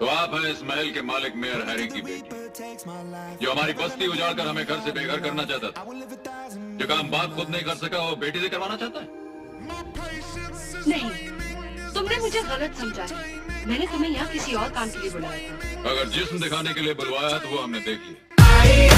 तो आप हैं इस महल के मालिक मेयर हैरी की बेटी। जो हमारी बस्ती उजाड़ कर हमें घर से बेघर करना चाहता था। जो काम बाप खुद नहीं कर सका वो बेटी से करवाना चाहता है? नहीं तुमने मुझे गलत समझा मैंने तुम्हें यहाँ किसी और काम के लिए बुलाया अगर जिस्म दिखाने के लिए बुलवाया तो वो हमने देख लिया।